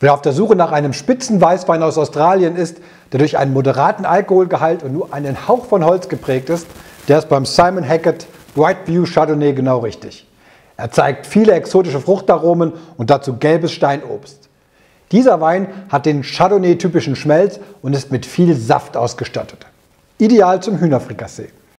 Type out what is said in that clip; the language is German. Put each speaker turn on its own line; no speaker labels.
Wer auf der Suche nach einem spitzen Weißwein aus Australien ist, der durch einen moderaten Alkoholgehalt und nur einen Hauch von Holz geprägt ist, der ist beim Simon Hackett Brightview Chardonnay genau richtig. Er zeigt viele exotische Fruchtaromen und dazu gelbes Steinobst. Dieser Wein hat den Chardonnay-typischen Schmelz und ist mit viel Saft ausgestattet. Ideal zum Hühnerfrikassee.